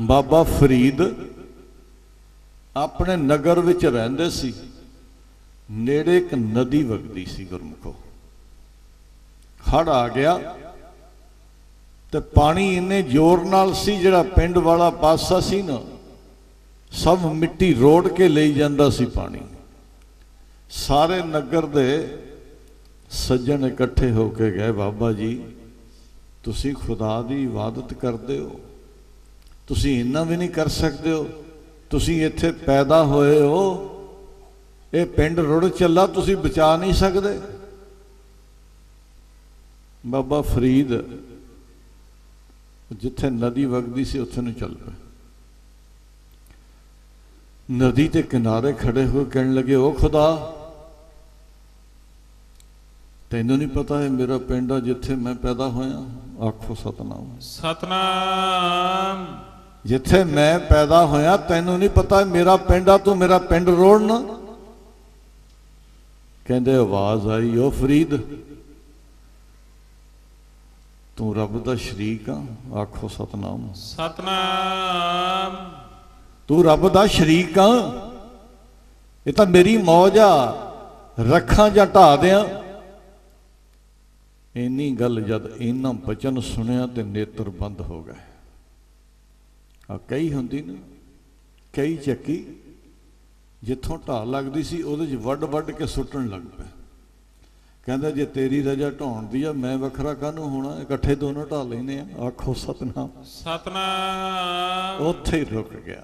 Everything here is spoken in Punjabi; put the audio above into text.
ਬਾਬਾ ਫਰੀਦ ਆਪਣੇ ਨਗਰ ਵਿੱਚ ਰਹਿੰਦੇ ਸੀ। ਨੇੜੇ ਇੱਕ ਨਦੀ ਵਗਦੀ ਸੀ ਗੁਰਮੁਖੋ। ਹੜ ਆ ਗਿਆ ਤੇ ਪਾਣੀ ਇੰਨੇ ਜ਼ੋਰ ਨਾਲ ਸੀ ਜਿਹੜਾ ਪਿੰਡ ਵਾਲਾ ਪਾਸਾ ਸੀ ਨਾ, ਸਭ ਮਿੱਟੀ ਰੋੜ ਕੇ ਲਈ ਜਾਂਦਾ ਸੀ ਪਾਣੀ। ਸਾਰੇ ਨਗਰ ਦੇ ਸੱਜਣ ਇਕੱਠੇ ਹੋ ਕੇ ਗਏ, ਬਾਬਾ ਜੀ, ਤੁਸੀਂ ਖੁਦਾ ਦੀ ਇਬਾਦਤ ਕਰਦੇ ਹੋ। ਤੁਸੀਂ ਇੰਨਾ ਵੀ ਨਹੀਂ ਕਰ ਸਕਦੇ ਹੋ। ਤੁਸੀਂ ਇੱਥੇ ਪੈਦਾ ਹੋਏ ਹੋ। ਇਹ ਪਿੰਡ ਰੁੜ ਚੱਲਾ, ਤੁਸੀਂ ਬਚਾ ਨਹੀਂ ਸਕਦੇ। ਬਾਬਾ ਫਰੀਦ ਜਿੱਥੇ ਨਦੀ ਵਗਦੀ ਸੀ, ਉੱਥੇ ਨੂੰ ਚੱਲ ਪਏ। ਨਦੀ ਦੇ ਕਿਨਾਰੇ ਖੜੇ ਹੋਏ ਕਹਿਣ ਲੱਗੇ ਉਹ ਖੁਦਾ, ਤੈਨੂੰ ਨਹੀਂ ਪਤਾ ਹੈ ਮੇਰਾ ਪਿੰਡ ਆ ਜਿੱਥੇ ਮੈਂ ਪੈਦਾ ਹੋਇਆ? ਆਖੋ ਸਤਨਾਮ। ਸਤਨਾਮ। ਜਿੱਥੇ ਮੈਂ ਪੈਦਾ ਹੋਇਆ ਤੈਨੂੰ ਨਹੀਂ ਪਤਾ ਮੇਰਾ ਪਿੰਡ ਆ ਤੂੰ ਮੇਰਾ ਪਿੰਡ ਰੋੜਨਾ। ਕਹਿੰਦੇ ਆਵਾਜ਼ ਆਈ ਓ ਫਰੀਦ ਤੂੰ ਰੱਬ ਦਾ ਸ਼ਰੀਕ ਆ ਆਖੋ ਸਤਨਾਮ। ਸਤਨਾਮ। ਤੂੰ ਰੱਬ ਦਾ ਸ਼ਰੀਕ ਆ ਇਹ ਤਾਂ ਮੇਰੀ ਮੌਜ ਆ ਰੱਖਾਂ ਜਾਂ ਢਾ ਦਿਆਂ। ਇੰਨੀ ਗੱਲ ਜਦ ਇਹਨਾਂ ਬਚਨ ਸੁਣਿਆ ਤੇ ਨੇਤਰ ਬੰਦ ਹੋ ਗਏ। ਆ ਕਈ ਹੁੰਦੀ ਨਾ ਕਈ ਚੱਕੀ ਜਿੱਥੋਂ ਢਾਲ ਲੱਗਦੀ ਸੀ ਉਹਦੇ 'ਚ ਵੱਡ ਵੱਡ ਕੇ ਸੁੱਟਣ ਲੱਗ ਪਿਆ। ਕਹਿੰਦਾ ਜੇ ਤੇਰੀ ਰਜਾ ਢਾਉਣ ਦੀ ਆ ਮੈਂ ਵੱਖਰਾ ਕਾਹਨੂੰ ਹੋਣਾ? ਇਕੱਠੇ ਦੋਨੋਂ ਢਾ ਲੈਨੇ ਆ। ਆਖੋ ਸਤਨਾਮ। ਸਤਨਾਮ। ਉੱਥੇ ਹੀ ਰੁਕ ਗਿਆ।